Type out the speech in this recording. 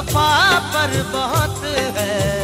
वफा पर बहुत है।